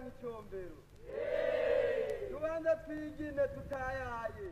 cyangwa icyombero tubanza twigine tutayaye.